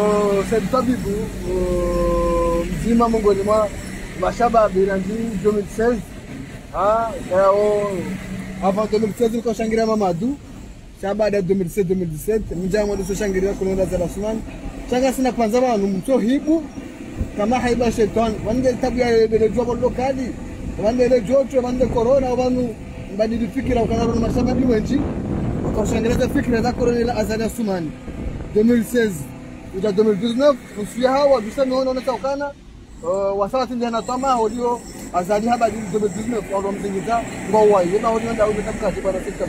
uh, mzima miongoni mwa mashababi 2016 ah yao hapa 2016 nikashangilia Mamadu shabada ya 2016 2017 mjama ndio shangilia kulonda za Rasman changa sina kwanza bana mto hibu. Kama haiba shetani wange tabu ya ile jua lokali wange ile joto wange corona wanu mbadili fikira ukanaro na mashababi wengi wakashangilia fikira za corona ila azali Sumani. 2016 uja 2019 usiye hawa bisa miona ukana. Uh, wasawati ndio anatama audio azali haba 2019 au mzingiza ngwa yeba audio ndio umetamka bana sekta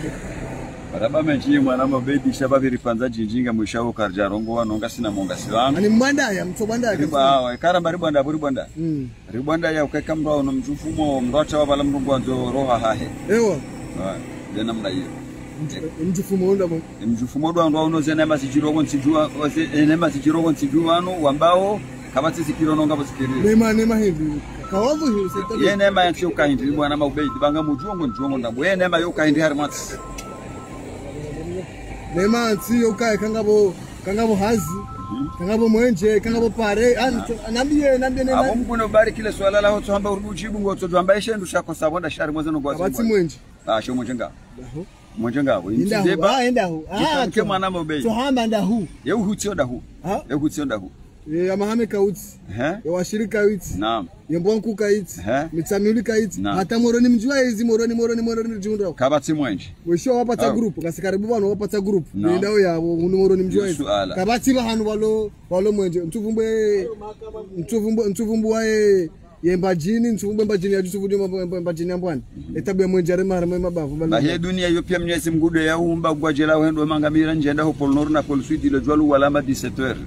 baraba menchi mwana mabedi shababiri kwanza jinjinga mwishao karja rongo wanonga sina monga silanga ani mwanda ya mto mwanda ya riba mbari ribwanda buri bwanda mm. Ribwanda ya ukeka mro no mjufumo mrocha wa bala mrungu anzo roha hahe ewa Ah, de namna muchifumounda muchifumoudwa ndwa unosiyana masichiroko nemazichiroko ntsidu vano wambawo kavatsisikiro nonga vosikiriryenema yansiyokahindiri mwana maubeidi vanga muchiongo nchiongo ndabo yenema yokahindiri hari matsi nematsi yokai kangavo kangavo hazi kangavo mwenje kangavo pare nambiye nambiye avo mukuno barikile swala laho tsohamba uri buchibungo tsodzwamba ishendu shako savonda shari mwezanogwatsi mwenje asho mwenje ngavo mwenje ngabo imsizeba ayendaho ah, ah ke mwana mobe so hamba ndahu. Ye uhutio ah? ndahu ye uhutio ndahu. Ye amahame kautsi ye washiri kautsi naam. ye mbwanku kautsi mitsamili kautsi hata moroni mjua izi moroni moroni moroni jundra kabatsi mwenje wesho wapatsa group kasikaribu vanhu wapatsa group. Nendao yavo unu moroni mjua izi kabatsi vahanhu valo valo mwenje. Mtsuvumbu mtsuvumbu mtsuvumbu wae yembajini mtuvumbe mbajini ya jusufu dio mbajini ambwani etabu ya mwenje are mara mwema bavu ba he dunia yo pia mnyesi mgude ya umba gwajela wendo mangamira njenda ho nord na pol sud ile jwalu walama 17 heures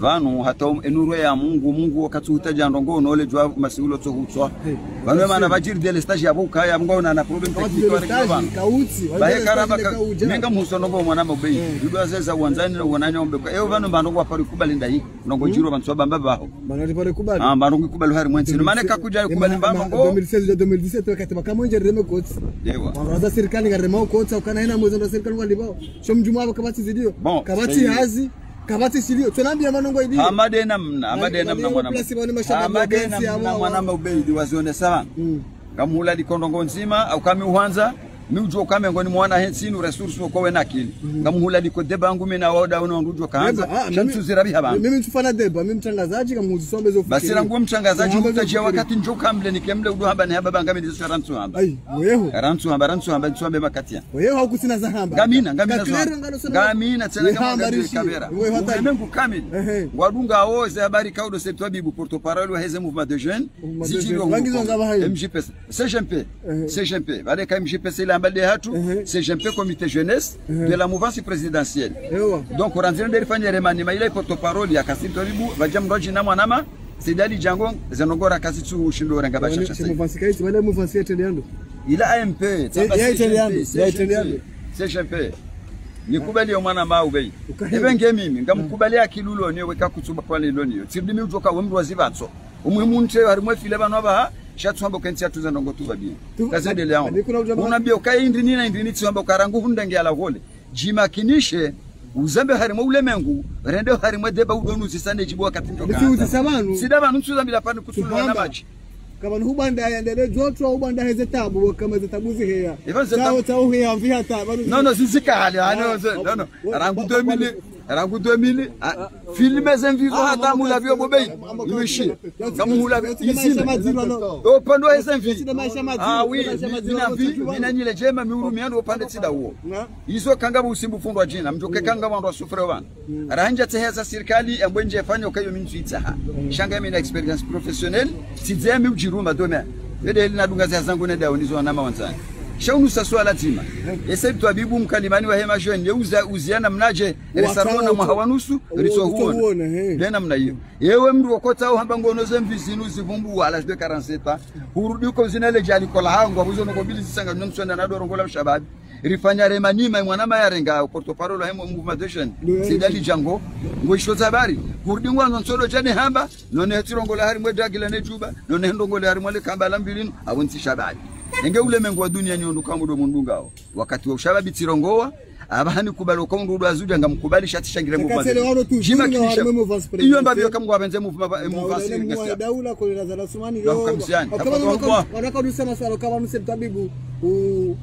vanu hata enuru ya mungu mungu wakati utaja ndongo nole jwa masiulo to hutswa vanu mana vajiri de stage ya buka ya ngo na na problem technique wa rekova kauti bahe karamba ka menga muso ndongo mwana mabei Eh. biba sasa uwanzani na wananya ombe kwa eo vanu bandongo wa pari kubali ndai ndongo jiro banswa bamba baho bana tipare kubali ah bandongo kubali hari mwensi mane kakuja kubali bamba ngo 2016 2017 wakati makamwenje reme koti dewa wanaza serikali ngaremo kotsi ukana ina mwezi ndo serikali ngalibao sho mjuma abo kabati zidio kabati hazi kabati silio tunambia manongo idi amadena mna amadena mna mwana amadena mna mwana mabeidi wazione sawa. Mm. ngamhula likondongo nzima au kami uhanza mi ujua kame ngoni mwana hensinu resource uko wena akili ngamuhula liko deba ngumi na woda uno ndujo kaanza. Ah, shamsu zirabi haba. mimi mtufana deba mimi mtangazaji kama muzisombe zo basi rangu mtangazaji mtajia wakati njo kamle nikemle udo haba ni haba banga mimi ndizo rantu haba. Ai weho. Rantu haba rantu haba nsombe makatia weho haukusina za haba. Gamina gamina zo ngalo tena kama kamera weho hata umemengu kamili Ehe. ngwadunga awoze habari kaudo septo bibu porte parole wa heze mouvement de jeunes. Zijiro. Wangizo ngaba hayo. MJP CGMP. CGMP bale ka MJP hatu Ehe. CGMP comité jeunesse de la mouvance présidentielle. Donc ranzira nderi fanya remani ma ile porte parole ya kasito Tolibu vajam roji na mwanama sidali jango zanogora kasitsu ushindo renga bacha bashasha si kai tu wala wale muvansi yetendeando ila AMP ya italiano, ya italiano. CGMP nikubali mwana ma ubei. Ibenge ebenge mimi ngamukubali akilulo niyo weka kwa lelo niyo tsibimi utoka wemru wazivatso Umwe munte harimwe file banwa ba shatsamba ukaintsia atuza ndongo tuva bia Tu- kazendele yangu Adi kuna ujama- unabia ukai indri nina indri ni tsamba hunda ngi ala vole. Jimakinishe uzambe hari mwe ulemengu rende hari mwe deba udonu zisane jibu wakati Ndikuuzisa banu. sida banu tsuzambila pani kutsula na machi. Kama ni hubanda yandele au hubanda heze tabu kama ze tabu ziheya Ivan ze tawo tabu- tawo heya no no zizika hali hano no non non ah, rangu ah, 2000 rangu 2000 ah, filme Ah, hata mama, mula vyo ah, bobei mama, nimeshi kama mazima, no. upande wa mazima, ah oui mina vi mina nyile jema miurumi ando upande tsida huo. Hizo kanga busimbu fundwa jina mjoke kanga wandu wasufre wana ranja teheza serikali ambwenje fanya kayo minzuitsa ha shanga mina experience professionnel sidzemi ujiruma dome vede hili nadunga za zangu ne dawo nizo na mawanzani shaunu saswa lazima ese twabibu mkalimani wa hema jweni yeuza uziana mnaje resarona mwahawanusu riso huona dena mna hiyo. Yewe mndu wakota au hamba ngono ze mvizinu zivumbu wala zbe 47 hurudi ko zinale jali kola hango abuzo no kobili zisanga nomsonda na doro ngola mshababi. Rifanya remanima mwana mayarenga porto parole hemo movement de jeune Ndio, sidali jango. Ngoisho zabari hurudi ngwana nsoro jani hamba none hetirongola hari mwe nejuba. Ne juba none ndongola hari mwale kamba la mbilinu. Abunsi shababi nenge ule mengu wa dunia nyondo mundunga mundungao wakati wa ushababi tirongoa abani kubali kwa ndu azuja ngamkubali shati shangire tu, Jima kinisha. iyo mbabi mbabyo kamgwa benze muvuma Daula muvasi ile mwa ngasa daula kolera za Rasumani Dawa kamsiani. wanaka udusa na swalo kama mse mtabibu.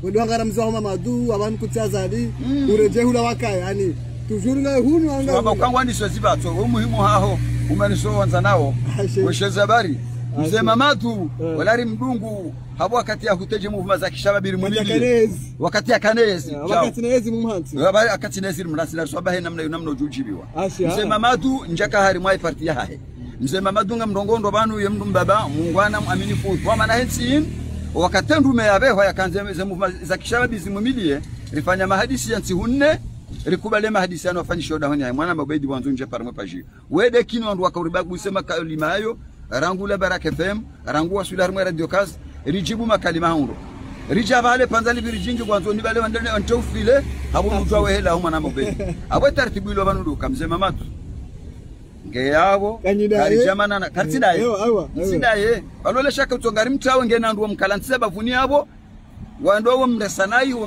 Udwangara mzao mamadu abantu kutsazali ureje hula wakaya yani. Tujuru na hunu baba Kwa kangwa ni sozi bato umuhimu haho. Umaniso wanza nao. Ashe. wesheza habari mzee mamatu yeah. walari mdungu habo wakati ya huteje muvuma za kishababiri bili mwili wakati ya kanezi yeah, wakati nezi mumhansi wakati nezi mumhansi na so bahe namna namna ujujibiwa. Mzee mamatu njaka hari mwai parti ya hahe. Mzee mamatu nga mrongondo banu ye mndu mbaba mungwana aminifu kwa maana hensin wakatendu me yabeho yakanze ze muvuma za kishababi zimumilie rifanya mahadisi ya nsihunne rikubale mahadisi ano afanyisha oda honi mwana mabedi wanzunje parmo paji wede kino andu wakauriba kusema kalima hayo rangula baraka fm rangua sula harmo radio kaz rijibu makalima hundo rija vale panzali virijingi kwanzo ni vale wandene antofile abo mutwa wehela huma na mobe abo tartibu ilo banu duka mzee mamatu. Nge yabo Kanyida ye. karijamana na katsida ye. Ewa, ewa, ewa. tsida ye. Balole shaka utongari mtawe ngena ndu mkalantsiza bavuni yabo wando wo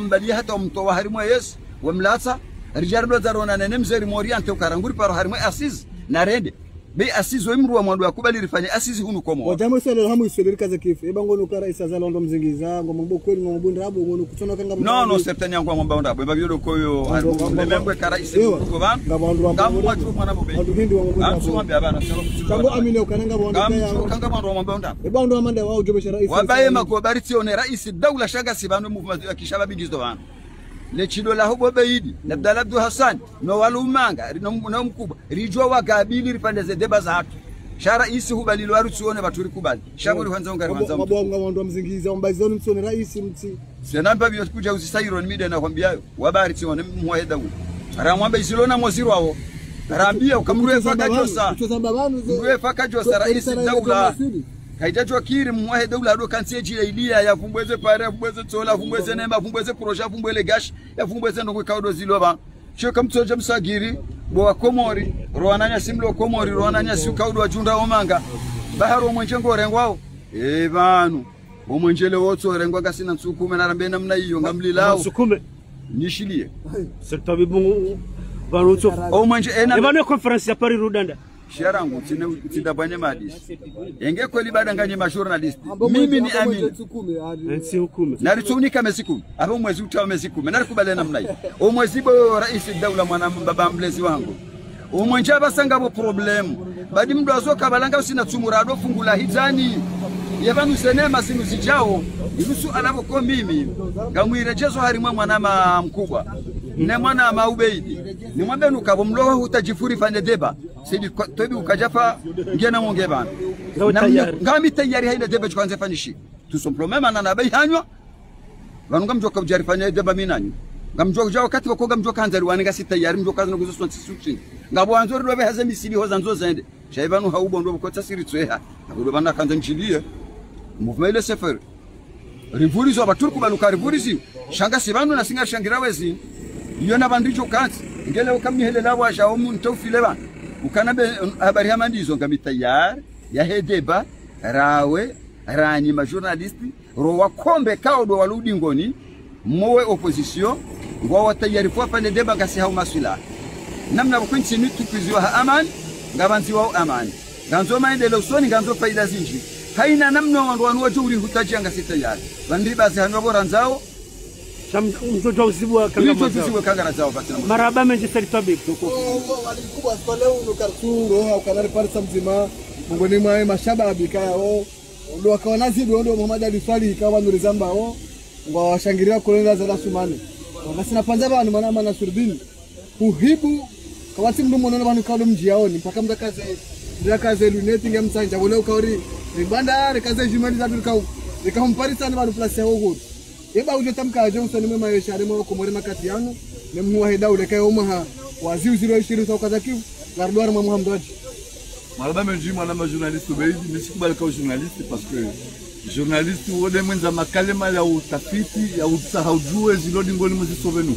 mbali hata mto wa harimo yes wo mlatsa. Rijardo zarona nene mzeri mori ante ukaranguri paro harimo asizi na rende be asizwe imru wa mwandu akubali rifanye asizi hunu komo wajamo solo hamu isoliri kaze kifu eba ngono kara isaza londo mzingiza ngo mbo kweli ngo bunda abo ngono kutona kanga no no certaine yangu ngomba onda bwe babyo koyo membe kara ise Ewa. ko ban Nga bandu wa- ngamu watu mwana bobe Bandu hindi wa ngomba amsu abo. mambe abana tango amine ukananga ngamu kaya kanga bandu wa mambe onda eba ndo amanda wao jobesha rais. Wabaye makobari tione rais daula shaga sibano movement ya kishababi gizo bana le chilo la hobo beidi na Abdalla Abdul Hassan no walumanga rino no mkubwa rijwa wakabili ripande ze deba za hatu. Shara isi hubalilo lwa tuone baturi kubali. Shamuri kwanza ngari kwanza mtu mabonga wandu mzingiza mbazi zoni msone rais mti senamba byo kuja usisairo ni na kwambia wabari tione muheda huyo ramwamba isilona mwaziro wao rambia ukamruwe faka josa. babanu banu ze mwe faka josa rais daula kaitajwa kiri mwahe daula ado kansie jira ilia ya fumbweze pare ya fumbweze tsola fumbweze nemba fumbweze kurosha fumbwele gash ya vumbweze ndo kwikaudo ziloba shoka mtsoja msagiri bo komori roananya simlo komori roananya si kaudo ajunda omanga baharo mwenje ngorengwao e banu. Omwenjele wotso rengwa gasina nsukume narambe namna iyo ngamlilao sukume nishilie. Sertabibungu bibu banutso omwenje ena ebano conference ya Paris Rudanda sharangu tine tidabanye madisi. Enge kweli badanganye ma journalist mimi ni amini. nsi hukume tuni mezi kumi. Apo mwezi utao mezi kumi. Narikubale namna hii. Mwezi bo raisi daula mwana baba mlezi wangu. Umwenje abasangabo problemu badi mndu azoka balanga usina tsumura adofungula hijani yevanu senema sinu zijao. Ilusu anavoko mimi. Ngamwirejezo harimwe mwana ma mkubwa. Ne mwana ma ubeidi. Ni mwambe nukabo mloho hutajifuri fanye deba sidi tobi ukajafa ngena monge bana tayari. ngami tayari haina deba chukwanze fanishi tuso problema na nabai hanywa vanonga mjoka kujarifanya deba minanyu ngamjoka kuja wakati wakoga mjoka hanzari waninga sita yari mjoka zino kuzo swanti suchi ngabo anzori dobe haze misili hoza nzo zende. Shaibanu haubo ndo bukota siri tsweha ngabo bana kanza nchilie movement ile sefer. Rivurizo abaturku baluka rivurizi shanga sibanu na singa shangira wezi. Iyo na bandicho kanzi ngele ukamihele washa asha omuntu ufile bana ukana habari habari hamandizo nga mitayar ya hedeba rawe ranyi ma rowakombe ro wakombe kaudo waludi ngoni mowe opposition ngwa watayari kwa pande deba ngasi hau maswila. Namna bukwinchi ni tukuziwa ha amani ngabanziwa amani nganzo maendeleo usoni nganzo faida zinji. Haina namna wandu wanu wajuri hutaji ngasi tayari. Bandi basi hanwa bora nzao sham mtoto usibwa kanga Licho mazao kanga na zao basi na maraba au parisa mzima mongoni mwae mashababi kaya o ndo wakaona zidu ndo Muhammad Ali Swali ikawa ndo zamba za wakasina panza surbini uhibu kawati mwana mji mpaka luneti wole ukauri ribanda rikaze jimani za tukau rikamparisa ni banu plus yao huko yeba uje tamka Johnson mwema mwe maisha remo ko more makati yanu ne mwa heda ule kai umaha waziu uziro ishiru sa kazaki gardwar mwa muhamdaji malaba menji mwana ma journaliste beidi misikubali kwa journaliste parce que journaliste wode mwenza makalema ya utafiti ya usahaujue zilodi ngoni muzisovenu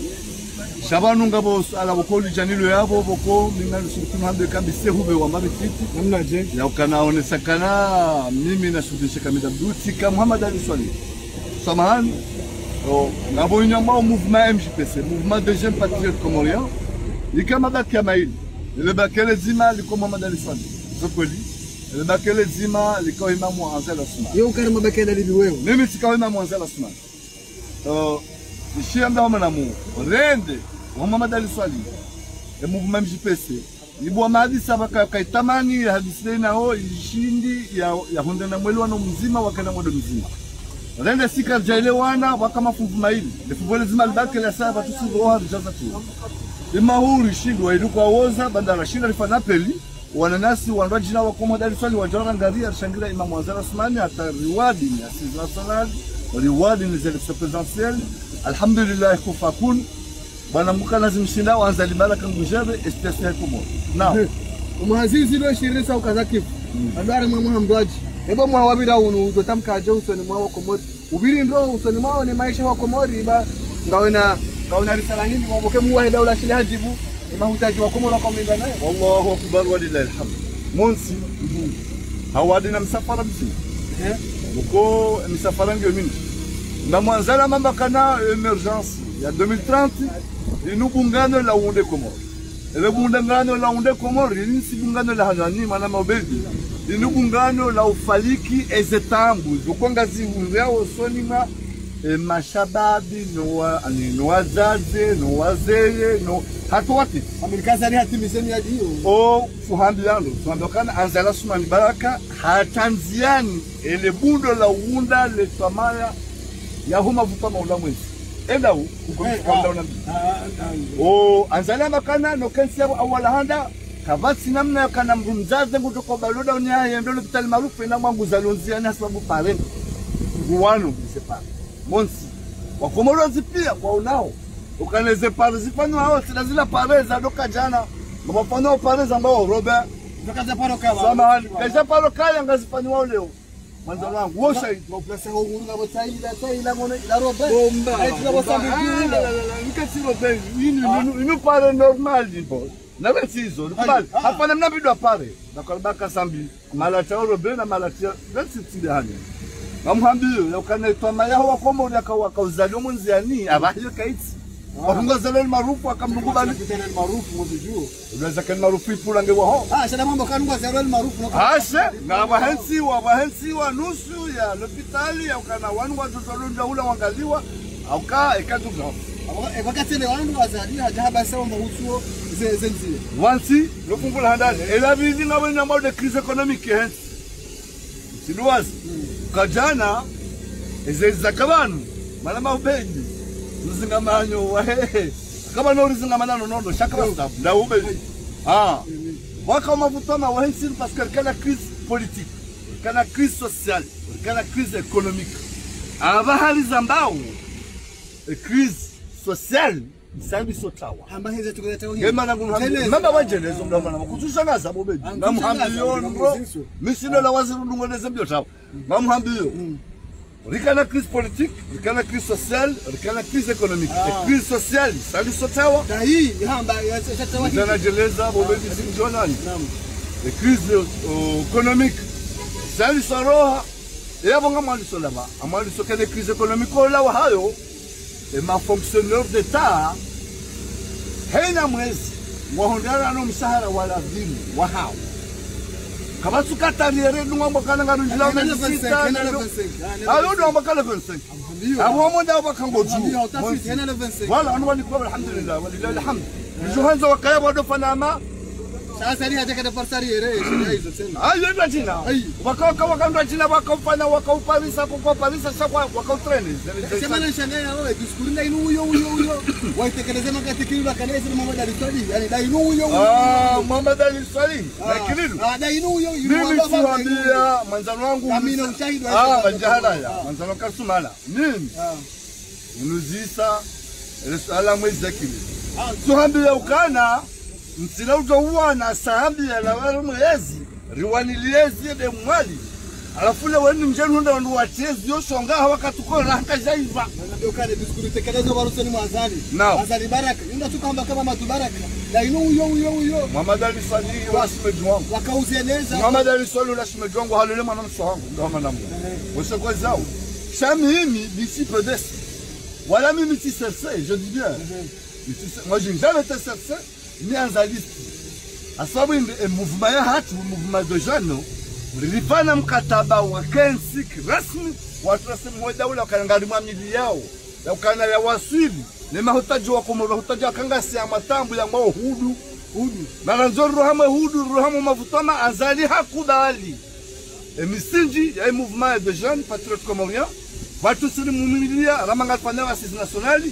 shabanu ngabo ala bokoli janilo yabo boko minga sukunu hambe kambi sehube wa mabititi namna je? Ya ukanaonesakana mimi nashudisha kamida duti ka Muhammad Ali Swali. Samahani ngabo au mouvement MJPC mouvement de jeunes patriotes comoriens. Likamabaki ya maili ilibakele zima liko Muhammad Ali Swali zokweli ilibakele zima liko Imamu Anzel Osman Yo ukari mabaki na libi wewe. mimi sikawa Imamu Anzel Osman uh, ishiamba homa na mu rende wa Muhammad Ali Swali e mouvement MJPC ibwa mahadisi abaka kaitamani hadisi nao ishindi ya ya honda na mwelo no mzima wakana mwodo mzima rende sika jaelewana waka mafungu maili. Lifuvole zima libake la saba tusi vijaza tu imahuri huu rishindu waiduka woza bandara shinda lifana peli. Wananasi wandwa jina wa komo dali swali wajara ngaria rishangira imamu wazara usmani ata riwadi ni assise nationale riwadi ni élections présidentielles alhamdulillah kufakun bwana muka lazimshinda wanza limala kangujebe espèce ya komo now. Umuhazizi lo shirisa sa ukazakifu. Andare mwa mwa mdwaji. Ebo mwa wabira unu uzotamka ajo usoni mwa wa komori. Ubiri ndo usoni mwa ni maisha wa komori ba ngawena ngawena risala ngini mwa mke muwa heda ula shile hajibu. Ima hutaji wa komori kwa minga naye. wallahu akbar walillahi alhamd monsi hawadi na msafara mzima Eh? uko misafara ndio mingi na mwanzala mamba kana emergence ya 2030 inu bungano la unde komoro ele bungano la unde komoro ini si bungano la hanani mana mabedi inu bungano la ufaliki ezetambu ukonga ziunzao sonima e mashababi nowazaze ani no wazaze no wazeye no hatuwati Amerikazi ali hati misemi ya jiyo. o fuhambilano fuhambiokana anzala sumani baraka hatanziani. Ele bundo la uunda le twamaya yahuma vupa maula mwezi. Elau ukomikaulauna o anzala makana no kensi yabo awala handa kavasi namna kana mzaze ngutoko baloda unya ndio hospitali maarufu ina mwangu zalonziani sababu parent nguwanu nisepara monsi wakomorozi pia waunao ukaneze pare zifanywa hao sina zila pare za doka jana ngapafanywa pare za mbao robe Zakaza paro kama samahani kaza paro kaya ngazifanywa leo mwanzo wangu wo shahidi Waplasa honguru ngabo tayi la tayi la ngone la robe. bomba Ayi tuna ni nikasiro ben ini ni pare normal ndipo na besizo nikubali Ah. hapana mnabidwa pale. Nakalbaka sambi malata robe na malatia vesitile hani ngamhambio yakanaitwa mayaho wakomori akauzaliwa munziani abahiyo kaitsi wakungazaleni marufu akamlungubali Kitana maarufu mwanzo juo. unaweza kani marufu ipulange waho? Ah, shada mambo kanunga marufu ashe na wahensiwa wahensiwa nusu ya lopitali aukana wanu watotolonda ula wangaliwa auka ekaduga wakati ile wandu wazali hajaba wa mahusuo ze zenzie wansi lofungula handani elavili nawe nyamao de crise économique hensi siluwazi. Kajana ezezaka vanhu mana maubenyi ruzingamanyo wahehe akava noruzingamanano nondo shakavasabu ndaubenyi ah waka mavutama wahensini parce que rikana crise politique. Rikana crise sociale. Rikana crise économique. Avahaliza mbao e crise sociale isambisotawa hamba hizo tukuleta hiyo. Ngemana mamba wanjelezo mnamana kutushangaza bobeji ngamhambiyo ndo misino la waziri ndungoleze mbyotawa ngamhambiyo rikana crise politique rikana crise sociale rikana crise économique e crise sociale isambisotawa na hii hamba yatawa hii. Zanajeleza bobeji simjonani e crise euh, économique salisaroha eyabonga mwaliso laba amwaliso kene crise économique olawa hayo اما فونكسيونور دتا هنا مرزي وهندرا نوم سهرة ولا دين وهاو كما سكا تاريري نوم مكان غانو جلا من سيتا ألو نوم مكان لفنسين أبو أمون دعوة كان بوجو والله أنا واني كبير الحمد لله والله الحمد جوهنزو وقيا بودو فناما sasa ni hata kada farsari yere shida hizo tena ayo jina Ai. wakawaka wakanda jina wakaufanya wakauparisa kukuparisa shakwa wakautrain. sema na shanga ya wewe diskuri na inu huyo huyo huyo waitekeleze makati kile kanisa ni mambo darisali yani da inu huyo huyo Ah, Muhammad Ali Swali. Na ah dai inu huyo Mimi siwaambia manzano wangu. Na mimi na ushahidi wa- Ah, banjahala ya Manzano kasumala. Mimi unuzisa ala mwezi akili. Tuhambia ukana msila utouwana sahambia la wale mwezi riwaniliezi de mwali. Alafu le weni mjenu ndo ndo wachezi yoshonga hawakatukona hata jaiva. Ndio kale diskuri tekeleze waruseni mwazali Naam. azali baraka ndio tukamba kama matu baraka da inu huyo huyo huyo Muhammad Ali Swali wasime wangu. wakauzieleza. Muhammad Ali Swali ulashime wangu halele mwana mso wangu. Ndo mwana. Wangu Wese kwa zao. Shami himi disi pedesi. Voilà même petit cercé, je dis bien. Petit cer- Moi, je n'ai jamais été cercé, ni anzaliste. asabu eh, mouvement ya hatu, muvuma dojano lilifana mkataba wa Kensik rasmi watu mmoja ule wakanangalimwa mili yao ya ukana ya wasili ni mahutaji wa kumura hutaji akangasi ya matambu ya mwao hudu hudu na nzo ruhama hudu ruhama mavutama azali hakubali emisinji ya mouvement de jeunes patriotes comoriens watu siri mumilia ramanga fanya sisi nationale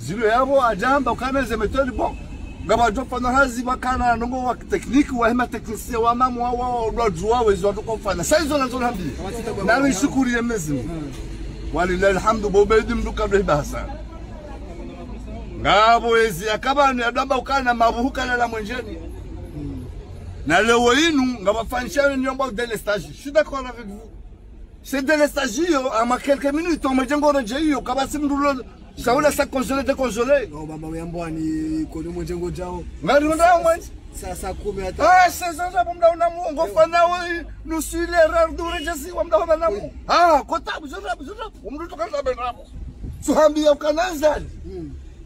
zilo yabo ajamba ukameze metodi bon ngaba jo fana hazi bakana nongo wa technique wa hema technicien wa mamu wa wa wa jua wezo wa kufanya saizo na zona hambi na nishukuru ya mezi walilahi alhamdu bobedi mndu kabla bahasa ngabo ezi akabanu adamba ukana mabuhuka la mwenjeni na leo inu ngabafanyisha nyomba de l'estage je suis d'accord avec vous c'est de l'estage yo ama quelques minutes on mejengo reje hiyo kabasi mndulo saona sakonsole tekonsole mama uyambwani kodi mutengo tawo ngati undawo mwenzi sasa kumi ata sasa zapo mda unamu ngofana we nusile rardure jasi wa mda unamu ah kotabu zorabu zorabu mdu tukanzabe namo suhambia ukananzali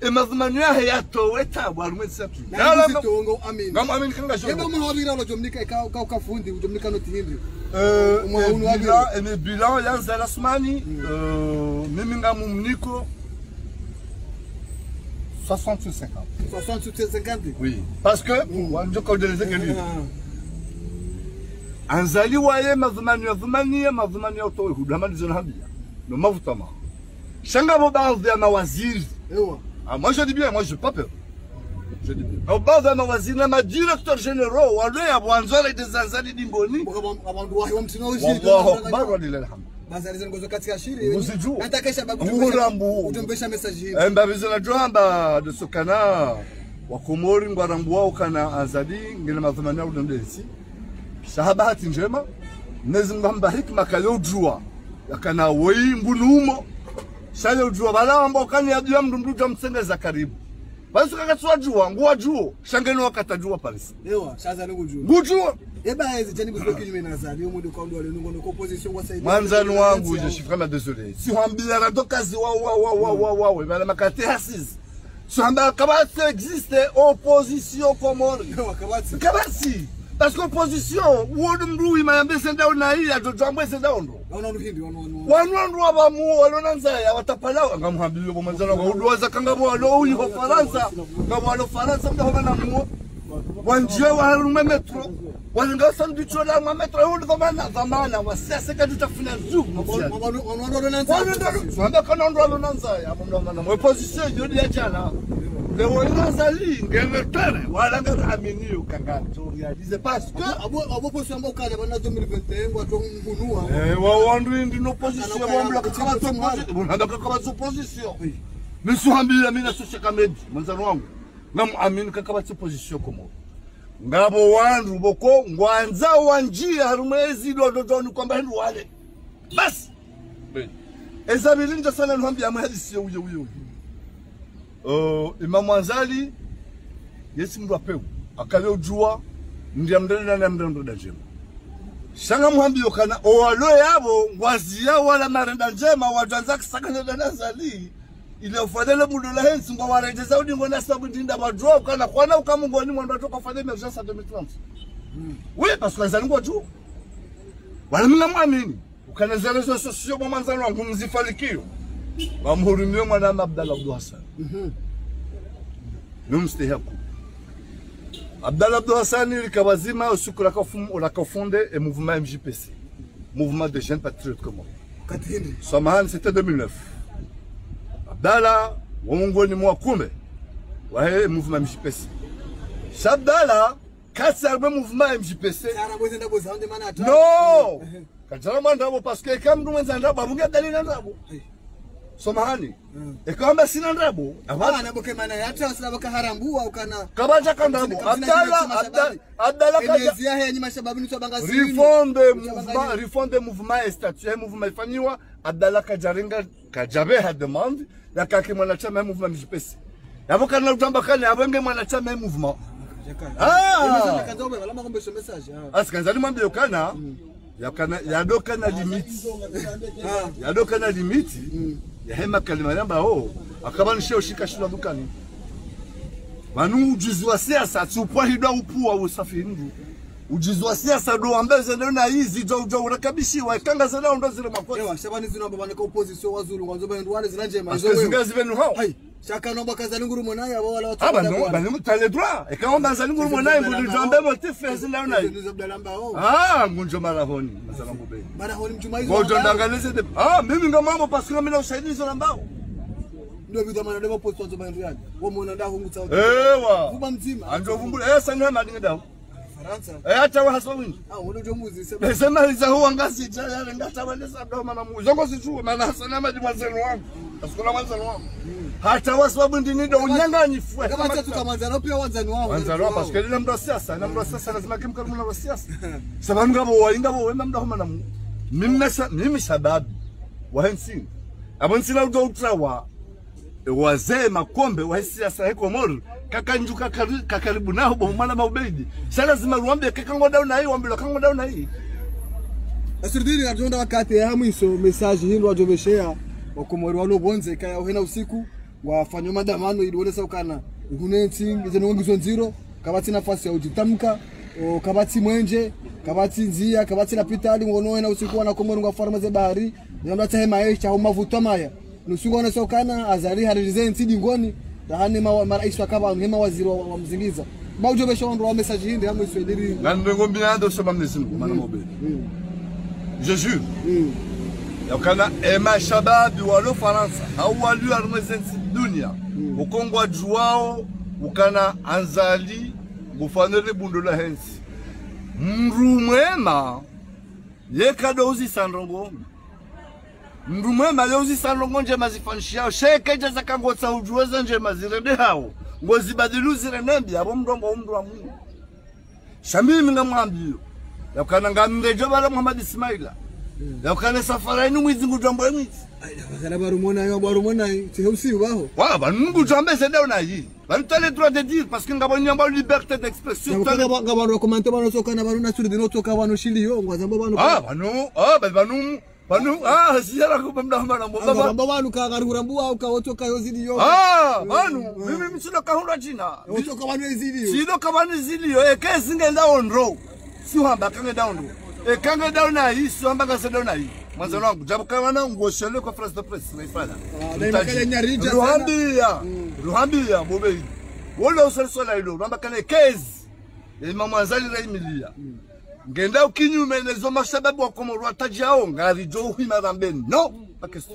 emazimanyo vamos yatowe vamos alimwezisatu vamos mtongo amini ngamu amini kanga shoro ndo muhabira lo jomnika ka ka não jomnika no tihindi eh bilan bilan yanzala sumani mimi ngamu mniko 60 sur 50 60 sur 50 oui parce que wanjo kaudeleze ngeli anzali waye madhumano ya dhumani ya madhumano ya utowe hudama ndizo nahambia no mavutama shanga bo baadhi ya mawaziri ewa Ah, moi je dis bien, moi je n'ai pas peur. Je dis bien. Au bas de ma voisine, ma directeur général, wale ya bwanzole de zanzali dimboni. mboka abantu wahi wamtino Wallahu akbar wa lillahi alhamd. Bazalize ngozo katika shiri Muzijua. natakesha babu Murambu. ujombesha message hii Emba bizana johamba de sokana wa komori ngwarambu wao kana azali ngene madhumani ya udondesi. Sahaba hati njema. Nezi ngamba hikma kayo jua. Yakana woi mbunumo. Shale ujua bala ambao kani ya jua mdu mdu msengeza karibu. Basi kakatsuwa jua, nguwa juo. Shangeni wakata jua palisi. ewa shaza nikuju Ngujua. Eba ezi jani kuzo kinyume na zali umuntu kwa ndo alenungo no opposition kwa saidi mwanzani wangu je suis vraiment désolé siwambia rado kazi wa wa wa wa wa wa wa bana makate hasis siwambia kabasi existe opposition komori wakabati kabasi parce que opposition wodu mrui mayambe senda una hii atotambwe senda ondo wana ruhindi wana wana wanwandu abamu walona nzaya watapala ngamuhambiyo bomwanzana wa udwaza kangabo walo uyi ho faransa ngabo walo faransa mda hobana muo wanjie wa rume metro. Walinga sandu chola mwa metro hudu dhamana dhamana wa siasa kadu tafuna nansa wanda kana ndo mana. Mwe position yodi ya jana le wona zali ngene tere wala ngata aminiyo realize parce que abo abo position ambao kana bana 2021 watu ngunua. Eh, wa wandu indi no position Anakaya wambula kuchima kakaba timu wale. opposition unanda kakaba mina sushaka medi mwanzano wangu ngamu kaka kakaba position komo ngabo wandu boko ngwanza wanjia harumwezi dododoni kwamba hindu wale basi ezabili nja sana nhambia amhadisi uye uye uye uh, imamu anzali yesi mndu apeu akale ujua ndiya mndenda na mndenda njema shanga muhambi yokana owalo yabo ngwazia wala marenda njema wajanza kisakanela nazali ile ufadele mudo la hensi ngo warejeza udingo na sabu ndinda badro kana kwana ukamungoni mwando toka fadele emergence à 2030 oui parce que azali ngwaju wala mina mwamini ukaneza rezo sosio mwa manzano wangu mzifalikio wamhurumie mwana Abdallah Abdul Hassan. Numstehaku Abdallah Abdou Hassan likabazima usiku lakafunde et mouvement MJPC, mouvement de jeunes patriotes comme moi. katihindi Samahani, c'était 2009. Abdallah wamongoni mwa kumbe wa he mouvement MJPC. Shabdallah kasi ya mouvement MJPC. No! Kajala mandabo paske eka kam mdu mwenza ndabo abunge dalina ndabo. somahani ikawamba sina ndabo Ah, naboke mana hata usilaboka harambua ukana kabanja kandabo abdala abdala abdala kaja ya nyima shababu ni twabanga sinu. reform de mouvement reform de mouvement et statut mouvement ifanyiwa abdala kajarenga kajabe ha demande ya kaki mwanachama ya mouvement mjipesi yabo kana utamba kana yabo nge mwanachama ya mouvement Imesema ah! Kaza ube, wala makombe sho message. ah. asikanzali mwambie yokana yakana yadokana limiti Ah. yadokana limiti yahema kalima yamba o akabanisha ushika shula dukani. Manu ujuzi wa siasa tupwahidwa upua usafiri ndu ujuzi wa siasa do ambeze ndo na hizi jo jo urakabishiwa kanga zana ndo zile makosa Ewa, shabani zino amba baneka opposition wazulu ngwanzo bende ndwale zina njema. Izo wewe. ngazi benu hao Hai, shaka nomba kaza nguru monaye abo wala watu. aba no non bah non t'as le droit e quand on banza nguru mwana ngulu jambe motif fezi la una Nizo bdalamba oh. ah ngunjo marahoni masala ngubeni marahoni honi mchuma hizo. ngojo ndangalize ah mimi ngamamo parce que mimi na ushahidi hizo nambao Ndio bidha mana ndio post wanzo bende ndwale Wo mwana ndaho ngutsa. ewa Vuba mzima. anjo vumbula eh Faransa. eh hata wa haswa wingi. Ah, wono muzi sema. sema hizo huwa ngazi jaya ngata wale sabdo mana mu zongo sichu mana hasana maji mwanzenu wangu. Asikula mwanzenu wangu. Hata wa sababu ndini do unyanganyi fwe. Kama hata kama pia wanzani wao. wanzanu parce que ile mdo siasa na mdo siasa lazima kimkarimu na siasa sababu ngabo walinga bo wema mdo homa na mu. Mimi mimi sababu. Wa hensi abo nsina udo utrawa. Wazee makombe wa siasa heko moro kakanjuka kari- kakaribu nao bo maubeji sa lazima ruambe kakango dau na hii wambilo kango dau na hii. Asirdini atonda wakati ya mwiso message hilo wajomeshea wakomori bonze kaya uhena usiku wafanywa madamano ili wone saukana hunensi izeno ngizo nziro kabati nafasi ya ujitamka o kabati mwenje kabati nzia kabati na pitali ngono uhena usiku wana komori ngwa farma ze bahari nyamba tahe maisha au mavuto maya. Nusungo wana saukana azari harize nsidi ngoni tahani ma marais wakaba hema waziri wa, wa mzingiza. Maujobesha ndo wa message hindi hamu iswediri na ndongo mbinado sema mnezimu mana mobe je jure. Yakana ema shababi walo faransa au walu armezensi dunia ukongwa juwao ukana anzali bufanele bundo la hensi. Mru mwema yekado uzisandongo mru mwema le uzisandongo njema zifanishao shekeja zakangotsa ujuweza njema zirende hao. Ngozibadilu zirenembi abo mndongo umndu wa mungu. Shamimi ngamwambio yakana ngamrejo bala muhammad ismaila. Yakana safara inu mwizi ngujambo mwizi. Kana barumona yo barumona tiheusi baho. Wa banungu jambe c'est là yi. Ban tele droit de dire parce que ngabo nyamba liberté d'expression. Nga bantu bakomante banosokana bano nasuri notoka bano shiliyo ngwazambo bano ah banu ah ba banu banu ah siyara ko bamda hamba mo baba ngamba bano kagarhurambu au kawotoka yo zidi yo ah banu mimi msilo kahunda oto ka wanu yozidi yo. Silo kabani ziliyo ekezi on ondro. Si hamba kange down ekange down na hii si hamba ngase down na hii mwanzo wangu jabu kama na ngoshele kwa France de presse naifanya Ah, na imakale nyarija ruhambia ruhambia bobe. Wole usalisola ilo ramba kane kezi ima mwanzali ra imilia ngenda ukinyume nezo mashababu wa komorwa tajao ngari jo uhima rambeni no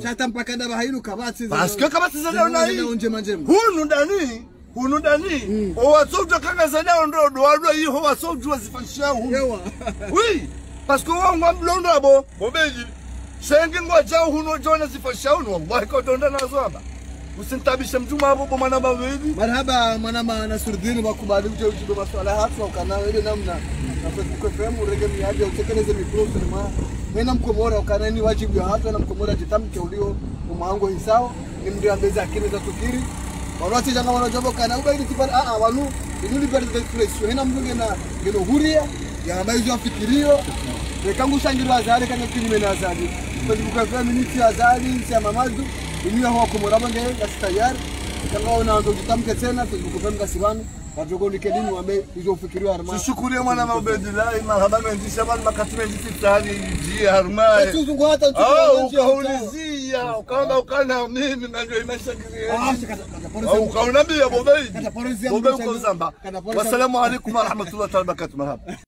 chata mpaka daba hairu kabati parce que kama tizana na hii njema njema hunu ndani hunu ndani. Owatsouja kanga zana ndo do wadwa yi ho watsouja zifanisha hunu. Yewa oui que wangwa mlondo abo bobeji sengi ngwa jao hunu jona zifanshia hunu wallahi ko donda nazo aba. Usintabisha mjuma abo bo mwana baweli marhaba mwana ma nasurdini bakubali uje ujibe maswala hatu ukana wewe namna na Facebook FM urege miadi utekeleze mikro sinema. Mena mkomora ukanani wajibu ya watu na mkomora jitamke ulio umwango isao. Ni mndio ambeza akini za tukiri walwati janga wana jambo uba ili tipana a a wanu. Inuli bari za expression hena mndu na geno huria. Ya maizo afikirio. Rekangu shangiro azari kanya kinyume na azari Facebook FM ni ti azari ni ya mamazu. Ni ya komora bange gasitayari kama unaanza ujitamke tena Facebook FM wajogo nikedini wambe hizo ufikiriwa harma mwana maubedilahi marhaba mendisha bali makati mendisi tani ji harmae tuzungu hata Ah, ukaulizia ukaona ukana mimi ngajua imeshakiria ukaunambia bobei Kataporezia uko zamba. wassalamu alaikum warahmatullahi taala barakatu marhaba